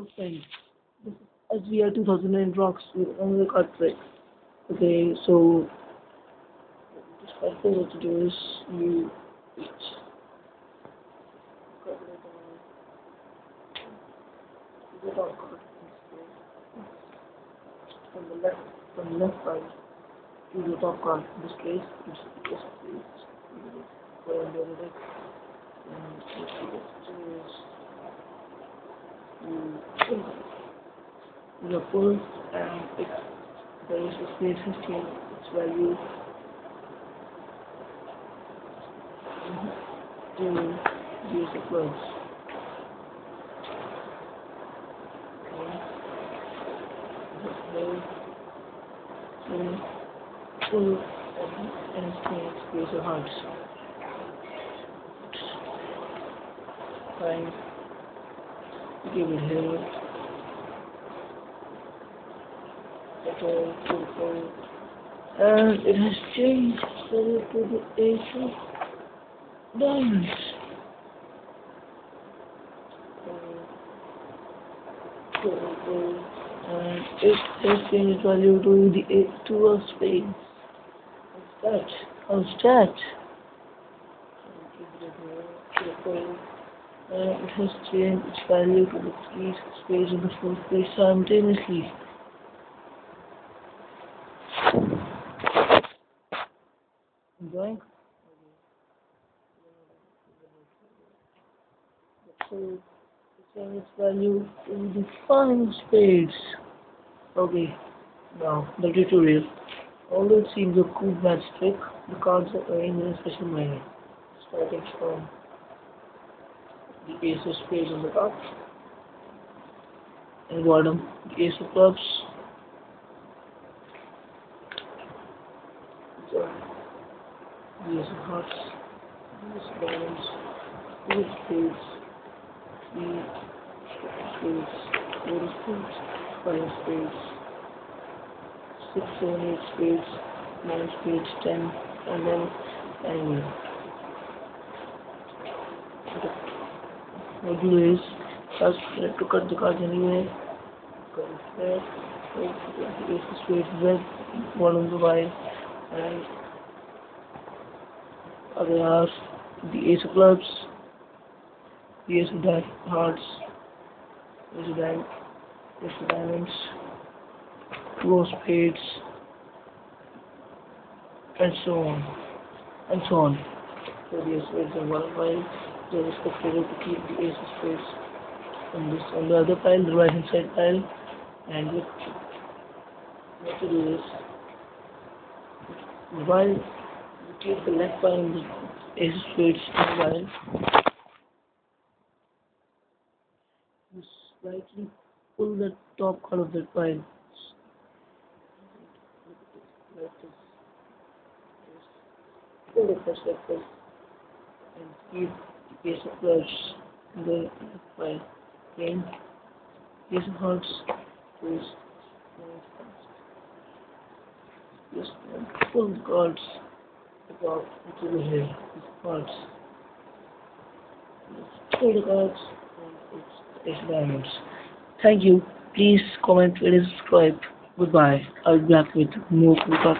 Hello friends, this is SVR 2009 Rocks with another card trick. Okay, so this first thing to do is you from the left from the left side to the top card. In this case, it's just the other deck and what you get to do is you the full and it a space change its value mm-hmm. to use the clothes. Okay. So, full and change space of hearts. Fine. Give it here. Okay, cool. And it has changed to the ace of diamonds. And it has changed value to the ace two of spades. How's that? How's that? Uh, it has changed its value to the three spades and the fourth spade simultaneously. Enjoying? So, changed its value to the five spades. Okay, now the tutorial. Although it seems a cool match trick, the cards are arranged in a special manner, starting from the ace of spades on the top and bottom the ace of clubs so the ace of hearts the ace of diamonds spades three of spades four five of spades six seven eight spades nine of spades ten and then anyway what do is first try to cut the cards anyway. Cut it there. The ace of spades red, one on the white, and other half the ace of clubs, the ace of hearts, ace of diamonds, ace of diamonds, two of spades, and so on, and so on. So the ace of spades and one of white the respective to keep the ace of spades on this on the other pile, the right hand side pile, and what, to do is while keep the left the of spades in the pile, you slightly pull the top card of. Like this. Pull the first like this and keep ace of clubs in the file. Then ace of hearts is just pull the cards the hair. These cards. Just pull cards and it's diamonds. Thank you. Please comment and subscribe. Goodbye. I'll be back with more cool.